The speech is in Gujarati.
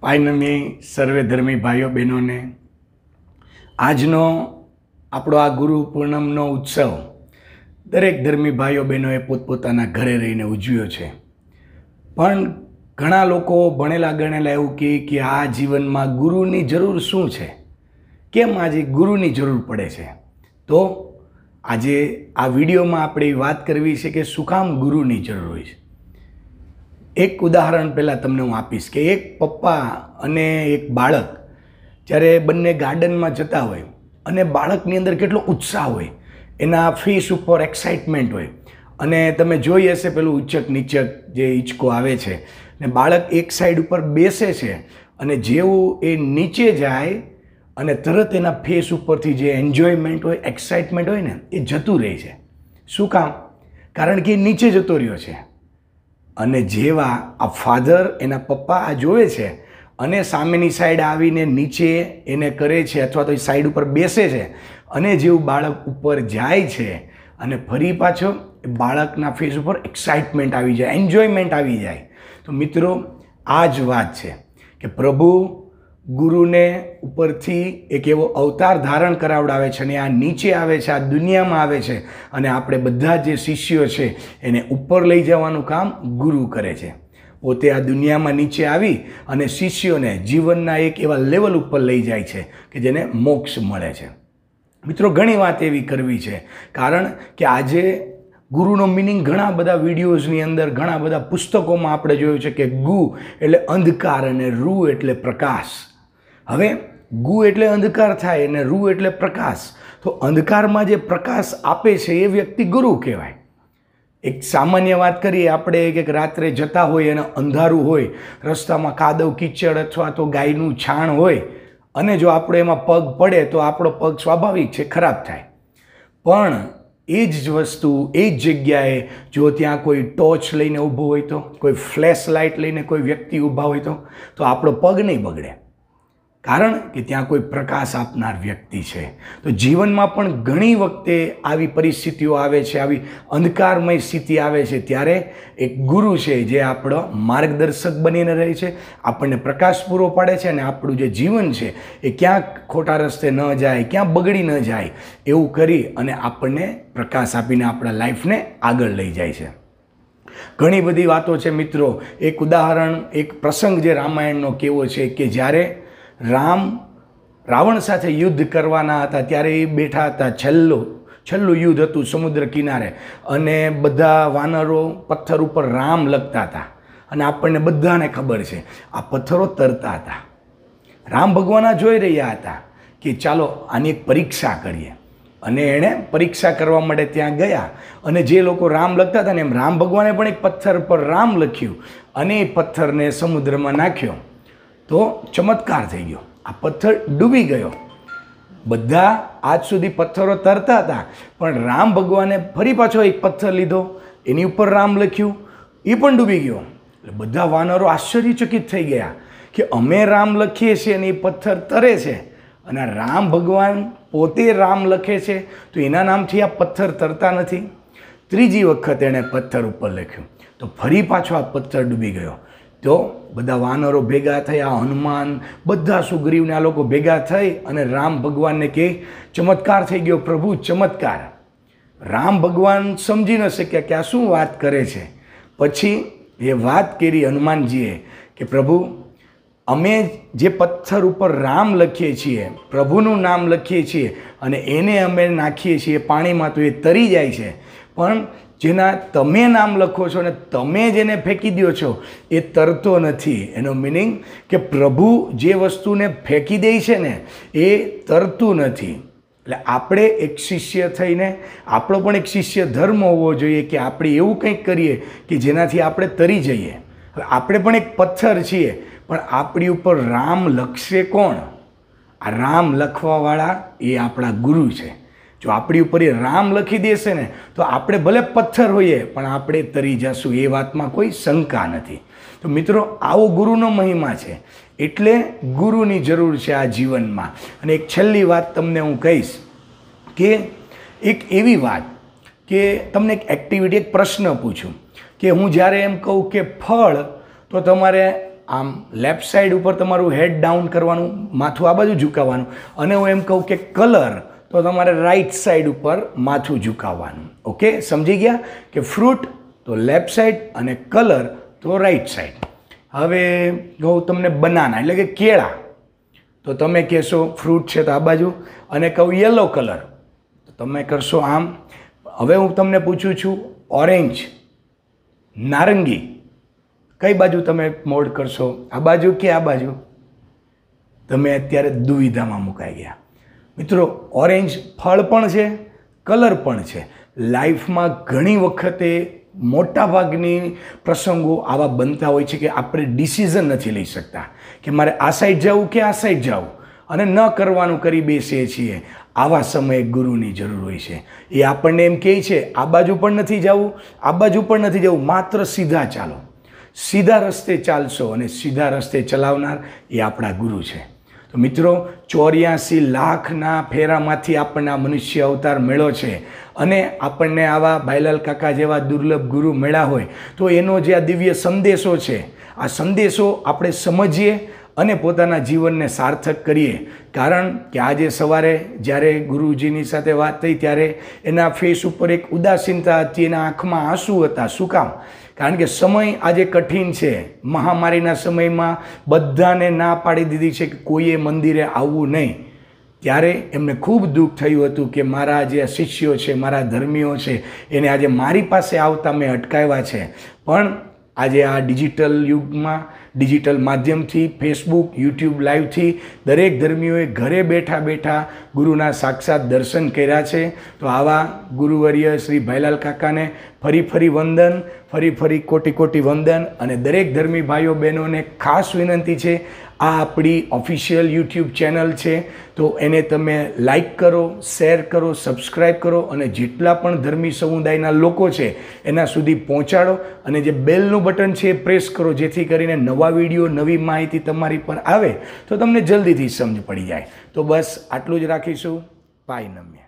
પાયનમી સર્વે ધર્મી ભાઈઓ બહેનોને, આજનો આપણો આ ગુરુ પૂર્ણમનો ઉત્સવ દરેક ધર્મી ભાઈઓ બહેનોએ પોતપોતાના ઘરે રહીને ઉજવ્યો છે. પણ ઘણા લોકો ભણેલા ગણેલા એવું કહે કે આ જીવનમાં ગુરુની જરૂર શું છે? કેમ આજે ગુરુની જરૂર પડે છે? તો આજે આ વિડીયોમાં આપણે વાત કરવી છે કે કામ ગુરુની જરૂર હોય છે? એક ઉદાહરણ પહેલાં તમને હું આપીશ કે એક પપ્પા અને એક બાળક જ્યારે બંને ગાર્ડનમાં જતા હોય અને બાળકની અંદર કેટલો ઉત્સાહ હોય, એના ફેસ ઉપર એક્સાઇટમેન્ટ હોય. અને તમે જોઈ હશે પેલું ઉચ્ચક નીચક જે હિંચકો આવે છે. ને બાળક એક સાઈડ ઉપર બેસે છે અને જેવું એ નીચે જાય અને તરત એના ફેસ ઉપરથી જે એન્જોયમેન્ટ હોય એક્સાઇટમેન્ટ હોય ને, એ જતું રહે છે. શું કામ? કારણ કે એ નીચે જતો રહ્યો છે. અને જેવા આ ફાધર એના પપ્પા આ જોવે છે અને સામેની સાઈડ આવીને નીચે એને કરે છે અથવા તો એ સાઈડ ઉપર બેસે છે અને જેવું બાળક ઉપર જાય છે અને ફરી પાછો બાળકના ફેસ ઉપર એક્સાઇટમેન્ટ આવી જાય એન્જોયમેન્ટ આવી જાય. તો મિત્રો, આ જ વાત છે કે પ્રભુ ગુરુને ઉપરથી એક એવો અવતાર ધારણ કરાવડાવે છે અને આ નીચે આવે છે, આ દુનિયામાં આવે છે અને આપણે બધા જે શિષ્યો છે એને ઉપર લઈ જવાનું કામ ગુરુ કરે છે. પોતે આ દુનિયામાં નીચે આવી અને શિષ્યોને જીવનના એક એવા લેવલ ઉપર લઈ જાય છે કે જેને મોક્ષ મળે છે. મિત્રો, ઘણી વાત એવી કરવી છે. કારણ કે આજે ગુરુનો મિનિંગ ઘણા બધા વિડીયોઝની અંદર, ઘણા બધા પુસ્તકોમાં આપણે જોયું છે કે ગુ એટલે અંધકાર અને રૂ એટલે પ્રકાશ. હવે ગુ એટલે અંધકાર થાય અને રૂ એટલે પ્રકાશ. તો અંધકારમાં જે પ્રકાશ આપે છે એ વ્યક્તિ ગુરુ કહેવાય. એક સામાન્ય વાત કરીએ, આપણે એક રાત્રે જતા હોય અને અંધારું હોય, રસ્તામાં કાદવ કીચડ અથવા તો ગાયનું છાણ હોય, અને જો આપણે એમાં પગ પડે તો આપણો પગ સ્વાભાવિક છે, ખરાબ થાય. પણ એ જ વસ્તુ, એ જ જગ્યાએ જો ત્યાં કોઈ ટોર્ચ લઈને ઊભો હોય તો, કોઈ ફ્લેશ લાઇટ લઈને કોઈ વ્યક્તિ ઊભા હોય તો આપણો પગ નહીં બગડે. કારણ કે ત્યાં કોઈ પ્રકાશ આપનાર વ્યક્તિ છે. તો જીવનમાં પણ ઘણી વખતે આવી પરિસ્થિતિઓ આવે છે, આવી અંધકારમય સ્થિતિ આવે છે, ત્યારે એક ગુરુ છે જે આપણો માર્ગદર્શક બનીને રહે છે, આપણને પ્રકાશ પૂરો પાડે છે અને આપણું જે જીવન છે એ ક્યાંક ખોટા રસ્તે ન જાય ક્યાં બગડી ન જાય, એવું કરી અને આપણને પ્રકાશ આપીને આપણા લાઈફને આગળ લઈ જાય છે. ઘણી બધી વાતો છે મિત્રો. એક ઉદાહરણ, એક પ્રસંગ જે રામાયણનો કેવો છે કે જ્યારે રામ રાવણ સાથે યુદ્ધ કરવાના હતા, ત્યારે એ બેઠા હતા છેલ્લું છેલ્લું યુદ્ધ હતું સમુદ્ર કિનારે. અને બધા વાનરો પથ્થર ઉપર રામ લખતા હતા. અને આપણને બધાને ખબર છે, આ પથ્થરો તરતા હતા. રામ ભગવાન જોઈ રહ્યા હતા કે ચાલો આની એક પરીક્ષા કરીએ. અને એણે પરીક્ષા કરવા માટે ત્યાં ગયા. અને જે લોકો રામ લખતા હતા ને એમ રામ ભગવાને પણ એક પથ્થર પર રામ લખ્યું. અને એ પથ્થરને સમુદ્રમાં નાખ્યો. તો ચમત્કાર થઈ ગયો. આ પથ્થર ડૂબી ગયો. બધા આજ સુધી પથ્થરો તરતા હતા, પણ રામ ભગવાને ફરી પાછો એક પથ્થર લીધો. એની ઉપર રામ લખ્યું એ પણ ડૂબી ગયો. એટલે બધા વાનરો આશ્ચર્યચકિત થઈ ગયા કે અમે રામ લખીએ છીએ અને એ પથ્થર તરે છે. અને રામ ભગવાન પોતે રામ લખે છે, તો એના નામથી આ પથ્થર તરતા નથી. ત્રીજી વખત એણે પથ્થર ઉપર લખ્યું. તો ફરી પાછો આ પથ્થર ડૂબી ગયો. તો બધા વાનરો ભેગા થયા, હનુમાન, બધા સુગ્રીવને આ લોકો ભેગા થઈ અને રામ ભગવાનને કહે ચમત્કાર થઈ ગયો પ્રભુ, ચમત્કાર. રામ ભગવાન સમજી ન શક્યા કે આ શું વાત કરે છે. પછી એ વાત કરી હનુમાનજીએ કે, પ્રભુ, અમે જે પથ્થર ઉપર રામ લખીએ છીએ, પ્રભુનું નામ લખીએ છીએ અને એને અમે નાખીએ છીએ, પાણીમાં તો એ તરી જાય છે. પણ જેના તમે નામ લખો છો અને તમે જેને ફેંકી દો છો, એ તરતો નથી. એનો મિનિંગ કે પ્રભુ જે વસ્તુને ફેંકી દે છે ને, એ તરતું નથી. એટલે આપણે એક શિષ્ય થઈને, આપણો પણ એક શિષ્ય ધર્મ હોવો જોઈએ કે આપણે એવું કંઈક કરીએ કે જેનાથી આપણે તરી જઈએ. હવે આપણે પણ એક પથ્થર છીએ, પણ આપણી ઉપર રામ લખશે કોણ? આ રામ લખવાવાળા એ આપણા ગુરુ છે. જો આપણી ઉપર એ રામ લખી દેશે ને, તો આપણે ભલે પથ્થર હોઈએ, પણ આપણે તરી જશું. એ વાતમાં કોઈ શંકા નથી. તો મિત્રો, આવો ગુરુનો મહિમા છે. એટલે ગુરુની જરૂર છે આ જીવનમાં. અને એક છેલ્લી વાત તમને હું કહીશ કે એક એવી વાત કે તમને એક એક્ટિવિટી એક પ્રશ્ન પૂછું કે હું જ્યારે એમ કહું કે ફળ, તો તમારે આમ લેફ્ટ સાઈડ ઉપર તમારું હેડ ડાઉન કરવાનું, માથું આ બાજુ ઝુકાવવાનું. અને હું એમ કહું કે કલર તો તમારે રાઈટ સાઈડ ઉપર માથું ઝુકાવવાનું. ઓકે સમજી ગયા? કે ફ્રૂટ તો લેફ્ટ સાઈડ અને કલર તો રાઈટ સાઈડ હવે કહું તમને બનાના એટલે કે કેળા, તો તમે કહેશો ફ્રૂટ છે તો આ બાજુ. અને કહું યલો કલર તો તમે કરશો આમ. હવે હું તમને પૂછું છું ઓરેન્જ નારંગી, કઈ બાજુ તમે મોડ કરશો? આ બાજુ કે આ બાજુ? તમે અત્યારે દુવિધામાં મુકાઈ ગયા. મિત્રો ઓરેન્જ ફળ પણ છે કલર પણ છે. લાઈફમાં ઘણી વખતે મોટાભાગની પ્રસંગો આવા બનતા હોય છે કે આપણે ડિસિઝન નથી લઈ શકતા. કે મારે આ સાઈડ જવું કે આ સાઈડ જવું? અને ન કરવાનું કરી બેસીએ છીએ. આવા સમયે ગુરુની જરૂર હોય છે. એ આપણને એમ કહે છે, આ બાજુ પણ નથી જવું, આ બાજુ પણ નથી જવું, માત્ર સીધા ચાલો. સીધા રસ્તે ચાલશો અને સીધા રસ્તે ચલાવનાર એ આપણા ગુરુ છે. તો મિત્રો, ચોર્યાસી લાખના ફેરામાંથી આપણને આ મનુષ્ય અવતાર મળ્યો છે. અને આપણને આવા ભાઈલાલ કાકા જેવા દુર્લભ ગુરુ મળ્યા હોય, તો એનો જે આ દિવ્ય સંદેશો છે, આ સંદેશો આપણે સમજીએ અને પોતાના જીવનને સાર્થક કરીએ. કારણ કે આજે સવારે જ્યારે ગુરુજીની સાથે વાત થઈ, ત્યારે એના ફેસ ઉપર એક ઉદાસીનતા હતી, એના આંખમાં આંસુ હતા. શું કામ? કારણ કે સમય આજે કઠિન છે. મહામારીના સમયમાં બધાને ના પાડી દીધી છે કે કોઈએ મંદિરે આવવું નહીં. ત્યારે એમને ખૂબ દુઃખ થયું હતું કે મારા જે શિષ્યો છે, મારા ધર્મીઓ છે, એને આજે મારી પાસે આવતા મેં અટકાવ્યા છે. પણ આજે આ ડિજિટલ યુગમાં ડિજિટલ માધ્યમથી, ફેસબુક, યુટ્યુબ લાઈવથી દરેક ધર્મીઓએ ઘરે બેઠા બેઠા ગુરુના સાક્ષાત દર્શન કર્યા છે. તો આવા ગુરુવર્ય શ્રી ભાઈલાલ કાકાને ફરી ફરી વંદન, ફરી ફરી કોટી કોટી વંદન અને દરેક ધર્મી ભાઈઓ બહેનોને ખાસ વિનંતી છે. આ આપણી ઓફિશિયલ યુટ્યુબ ચેનલ છે. તો એને તમે લાઈક કરો, શેર કરો, સબસ્ક્રાઈબ કરો અને જેટલા પણ ધર્મી સમુદાયના લોકો છે એના સુધી પહોંચાડો અને જે બેલનું બટન છે એ પ્રેસ કરો, જેથી કરીને નવા વીડિયો, નવી માહિતી તમારી પર આવે તો તમને જલ્દીથી સમજ પડી જાય. તો બસ આટલું જ રાખીશું. પાય નમ્ય.